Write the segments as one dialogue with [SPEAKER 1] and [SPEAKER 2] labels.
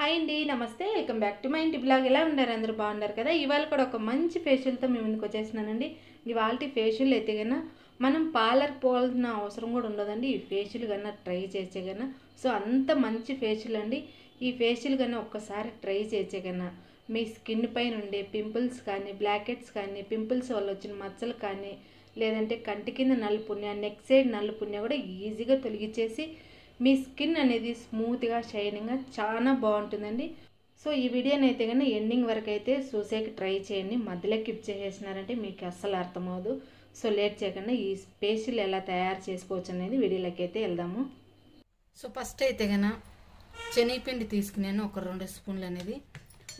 [SPEAKER 1] Hi అండి నమస్తే. Welcome back to my ఇంటి బ్లాగ్ ఎలా ఉన్నారు? అందరూ బాగున్నారు కదా? ఇవాళ కూడా ఒక మంచి ఫేషియల్తో మేము ముందుకు వచ్చేసినానండి ఇవాళ ఫేషియల్ అయితే కన్నా మనం పార్లర్ పోవాల్సిన అవసరం కూడా ఉండదండి. ఈ ఫేషియల్ కన్నా ట్రై చేసే కన్నా సో అంత మంచి ఫేషియల్ అండి. ఈ ఫేషియల్ కన్నా ఒక్కసారి ట్రై చేసే కన్నా మీ స్కిన్ పైన ఉండే పింపుల్స్ కానీ బ్లాకెట్స్ కానీ పింపుల్స్ వల్ల వచ్చిన మచ్చలు కానీ లేదంటే కంటి కింద నలుపుణ్య నెక్ సైడ్ నలుపుణ్య కూడా ఈజీగా తొలగించేసి మీ స్కిన్ అనేది స్మూత్గా షైనింగ్గా చాలా బాగుంటుందండి. సో ఈ వీడియోని అయితే కానీ ఎండింగ్ వరకు అయితే చూసేకి ట్రై చేయండి. మధ్యలో కిప్ చేసేసినారంటే మీకు అస్సలు అర్థమవుదు సో లేట్ చేయకుండా ఈ స్పేషల్ ఎలా తయారు చేసుకోవచ్చు అనేది వీడియోలోకి అయితే వెళ్దాము.
[SPEAKER 2] సో ఫస్ట్ అయితే కన్నా శనగపిండి తీసుకున్నాను ఒక రెండు స్పూన్లు అనేది.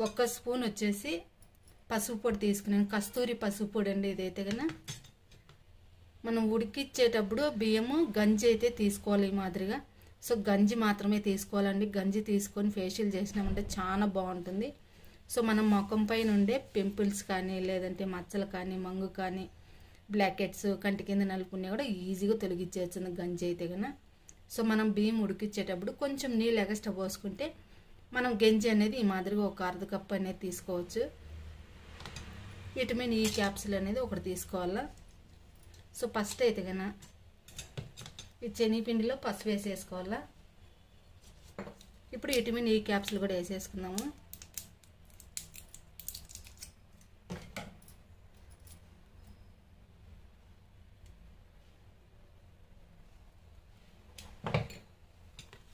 [SPEAKER 2] ఒక్క స్పూన్ వచ్చేసి పసుపు పొడి తీసుకున్నాను. కస్తూరి పసుపు పొడి అండి ఇదైతే కన్నా మనం ఉడికిచ్చేటప్పుడు బియ్యము గంజి అయితే తీసుకోవాలి ఈ మాదిరిగా. సో గంజి మాత్రమే తీసుకోవాలండి. గంజి తీసుకొని ఫేషియల్ చేసినామంటే చాలా బాగుంటుంది. సో మనం ముఖం పైన ఉండే పింపుల్స్ కానీ లేదంటే మచ్చలు కానీ మంగు కానీ బ్లాకెట్స్ కంటి కింద నలుపుకునే కూడా ఈజీగా తొలగించేస్తుంది గంజి అయితే కనుక సో మనం బియ్యం ఉడికిచ్చేటప్పుడు కొంచెం నీళ్ళు ఎగస్ట్రా పోసుకుంటే మనం గంజి అనేది ఈ మాదిరిగా ఒక అర్ధ కప్పు అనేది తీసుకోవచ్చు. విటమిన్ ఈ క్యాప్సిల్ అనేది ఒకటి తీసుకోవాలా. సో ఫస్ట్ అయితే కన ఈ శనగపిండిలో పసుపు వేసేసుకోవాలా? ఇప్పుడు విటమిన్ ఈ క్యాప్సిల్ కూడా వేసేసుకుందాము.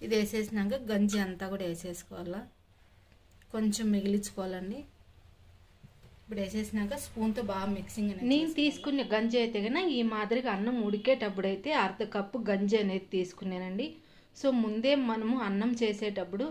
[SPEAKER 2] ఇది వేసేసినాక గంజి అంతా కూడా వేసేసుకోవాలా? కొంచెం మిగిలించుకోవాలండి. ఇప్పుడు వేసేసినాక స్పూన్తో బాగా మిక్సింగ్ అనేది
[SPEAKER 1] నేను తీసుకునే గంజి అయితే కన్నా ఈ మాదిరిగా అన్నం ఉడికేటప్పుడు అయితే అర్ధ కప్పు గంజి అనేది తీసుకున్నానండి. సో ముందే మనము అన్నం చేసేటప్పుడు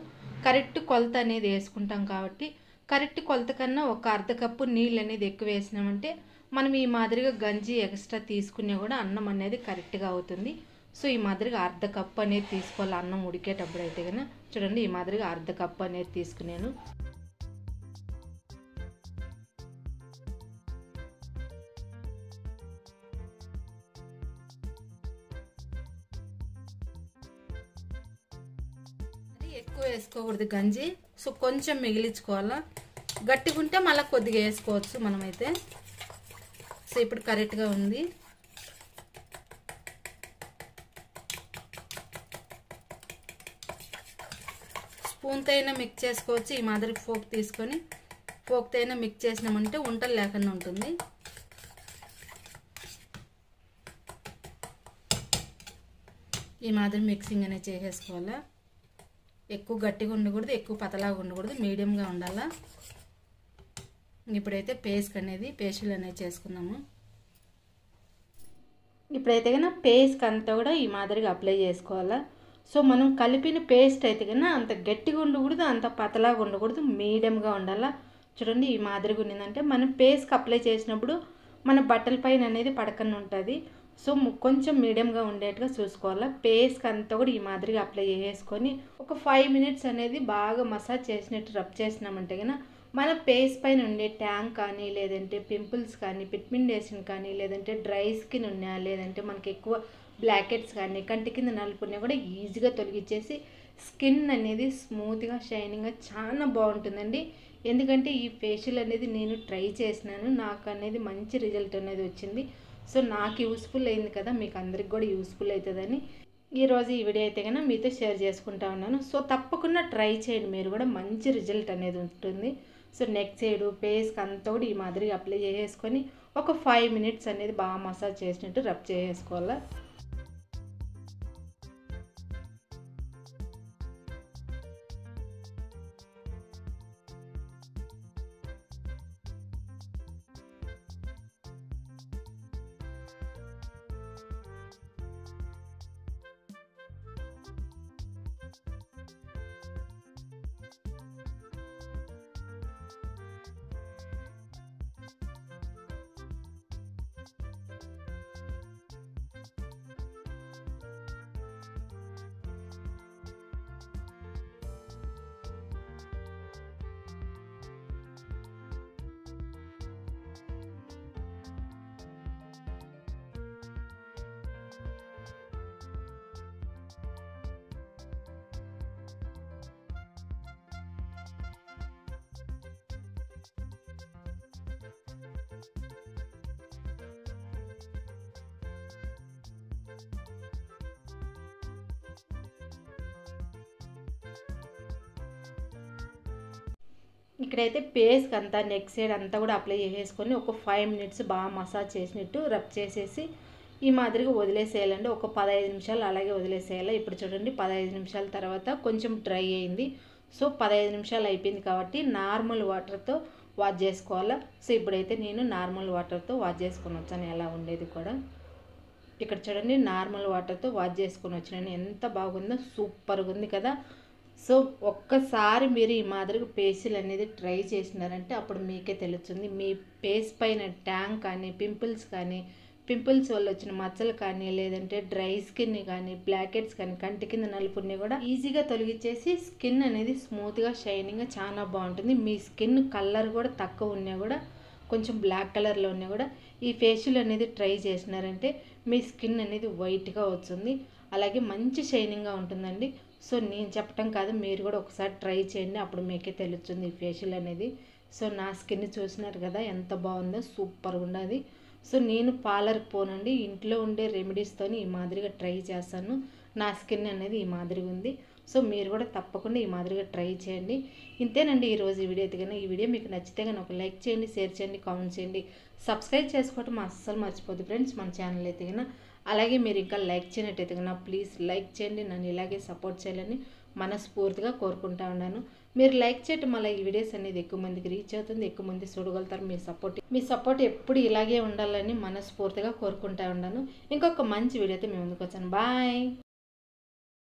[SPEAKER 1] కరెక్ట్ కొలత అనేది వేసుకుంటాం కాబట్టి కరెక్ట్ కొలత కన్నా ఒక అర్ధ కప్పు నీళ్ళు అనేది ఎక్కువ వేసినామంటే మనం ఈ మాదిరిగా గంజి ఎక్స్ట్రా తీసుకునే కూడా అన్నం అనేది కరెక్ట్గా అవుతుంది. సో ఈ మాదిరిగా అర్ధ కప్పు అనేది తీసుకోవాలి అన్నం ఉడికేటప్పుడు అయితే కన్నా చూడండి ఈ మాదిరిగా అర్ధ కప్పు అనేది తీసుకున్నాను.
[SPEAKER 2] ఎక్కువ వేసుకోకూడదు గంజి. సో కొంచెం మిగిలించుకోవాలా. గట్టిగా ఉంటే మళ్ళీ కొద్దిగా వేసుకోవచ్చు మనమైతే. సో ఇప్పుడు కరెక్ట్గా ఉంది. స్పూన్తో అయినా మిక్స్ చేసుకోవచ్చు. ఈ మాదిరి ఫోక్ తీసుకొని ఫోక్తో అయినా మిక్స్ చేసినామంటే ఉంటలు లేకుండా ఉంటుంది. ఈ మాదిరి మిక్సింగ్ అనేది చేసేసుకోవాలా. ఎక్కువ గట్టిగా ఉండకూడదు ఎక్కువ పతలాగా ఉండకూడదు మీడియంగా ఉండాలా? ఇప్పుడైతే పేస్ట్ అనేది పేస్టులు అనేది చేసుకుందాము.
[SPEAKER 1] ఇప్పుడైతే కన్నా పేస్ట్ అంతా కూడా ఈ మాదిరిగా అప్లై చేసుకోవాలా? సో మనం కలిపిన పేస్ట్ అయితే కన్నా అంత గట్టిగా ఉండకూడదు అంత పతలాగా ఉండకూడదు మీడియంగా ఉండాలా? చూడండి ఈ మాదిరిగా ఉన్నదంటే మనం పేస్ట్కి అప్లై చేసినప్పుడు మన బట్టల పైన అనేది పడకుండా ఉంటుంది సో కొంచెం మీడియంగా ఉండేట్టుగా చూసుకోవాలా. పేస్కి అంతా కూడా ఈ మాదిరిగా అప్లై చేసుకొని ఒక ఫైవ్ మినిట్స్ అనేది బాగా మసాజ్ చేసినట్టు రబ్ చేసినామంటే కనుక మన పేస్ పైన ఉండే ట్యాంక్ కానీ లేదంటే పింపుల్స్ కానీ పిట్మిండేషన్ కానీ లేదంటే డ్రై స్కిన్ ఉన్నా లేదంటే మనకి ఎక్కువ బ్లాకెట్స్ కానీ కంటి కింద నలుపున్నా కూడా ఈజీగా తొలగించేసి స్కిన్ అనేది స్మూత్గా షైనింగ్గా చాలా బాగుంటుందండి. ఎందుకంటే ఈ ఫేషియల్ అనేది నేను ట్రై చేసినాను. నాకు అనేది మంచి రిజల్ట్ అనేది వచ్చింది. సో నాకు యూస్ఫుల్ అయింది కదా మీకు అందరికి కూడా యూస్ఫుల్ అవుతుందని. ఈరోజు ఈ వీడియో అయితే కన్నా మీతో షేర్ చేసుకుంటా ఉన్నాను. సో తప్పకుండా ట్రై చేయండి మీరు కూడా మంచి రిజల్ట్ అనేది ఉంటుంది. సో నెక్ సైడ్ ఫేస్కి అంతా కూడా ఈ మాదిరిగా అప్లై చేసుకొని ఒక ఫైవ్ మినిట్స్ అనేది బాగా మసాజ్ చేసినట్టు రబ్ చేసుకోవాలి ఇక్కడైతే పేస్కి అంతా నెక్ సైడ్ అంతా కూడా అప్లై చేసేసుకొని ఒక ఫైవ్ మినిట్స్ బాగా మసాజ్ చేసినట్టు రబ్ చేసేసి ఈ మాదిరిగా వదిలేసేయాలండి. ఒక పదహైదు నిమిషాలు అలాగే వదిలేసేయాలి. ఇప్పుడు చూడండి పదహైదు నిమిషాల తర్వాత కొంచెం డ్రై అయింది. సో పదహైదు నిమిషాలు అయిపోయింది కాబట్టి నార్మల్ వాటర్తో వాష్ చేసుకోవాలా? సో ఇప్పుడైతే నేను నార్మల్ వాటర్తో వాష్ చేసుకొని వచ్చాను. ఎలా ఉండేది కూడా. ఇక్కడ చూడండి నార్మల్ వాటర్తో వాష్ చేసుకొని వచ్చినాను ఎంత బాగుందో సూపర్గా ఉంది కదా. సో ఒక్కసారి మీరు ఈ మాదిరిగా పేస్టులు అనేది ట్రై చేసినారంటే అప్పుడు మీకే తెలుస్తుంది. మీ ఫేస్ పైన ట్యాంక్ కానీ పింపుల్స్ కానీ పింపుల్స్ వల్ల వచ్చిన మచ్చలు కానీ లేదంటే డ్రై స్కిన్ కానీ బ్లాకెట్స్ కానీ కంటి కింద నలుపుని కూడా ఈజీగా తొలగించేసి స్కిన్ అనేది స్మూత్గా షైనింగ్గా చాలా బాగుంటుంది. మీ స్కిన్ కలర్ కూడా తక్కువ ఉన్నా కూడా కొంచెం బ్లాక్ కలర్లో ఉన్నా కూడా ఈ ఫేషియల్ అనేది ట్రై చేసినారంటే మీ స్కిన్ అనేది వైట్గా వస్తుంది. అలాగే మంచి షైనింగ్గా ఉంటుందండి. సో నేను చెప్పటం కాదు మీరు కూడా ఒకసారి ట్రై చేయండి. అప్పుడు మీకే తెలుస్తుంది ఈ ఫేషియల్ అనేది. సో నా స్కిన్ చూసినారు కదా ఎంత బాగుందో సూపర్గా ఉన్నది సో నేను పార్లర్కి పోనండి. ఇంట్లో ఉండే రెమెడీస్తోని ఈ మాదిరిగా ట్రై చేస్తాను. నా స్కిన్ అనేది ఈ మాదిరిగా ఉంది. సో మీరు కూడా తప్పకుండా ఈ మాదిరిగా ట్రై చేయండి. ఇంతేనండి ఈరోజు ఈ వీడియో. అయితే కనుక ఈ వీడియో మీకు నచ్చితే కానీ ఒక లైక్ చేయండి షేర్ చేయండి కామెంట్ చేయండి. సబ్స్క్రైబ్ చేసుకోవటం అస్సలు మర్చిపోద్దు ఫ్రెండ్స్. మన ఛానల్ అయితే కానీ అలాగే మీరు ఇంకా లైక్ చేయనట్టయితే కన్నా ప్లీజ్ లైక్ చేయండి నన్ను ఇలాగే సపోర్ట్ చేయాలని మనస్ఫూర్తిగా కోరుకుంటా ఉన్నాను. మీరు లైక్ చేయటం వల్ల ఈ వీడియోస్ అనేది ఎక్కువ మందికి రీచ్ అవుతుంది ఎక్కువ మంది చూడగలుగుతారు. మీ సపోర్ట్ మీ సపోర్ట్ ఎప్పుడు ఇలాగే ఉండాలని మనస్ఫూర్తిగా కోరుకుంటా ఉన్నాను. ఇంకొక మంచి వీడియోతో మేము ముందుకు వచ్చాను. బాయ్!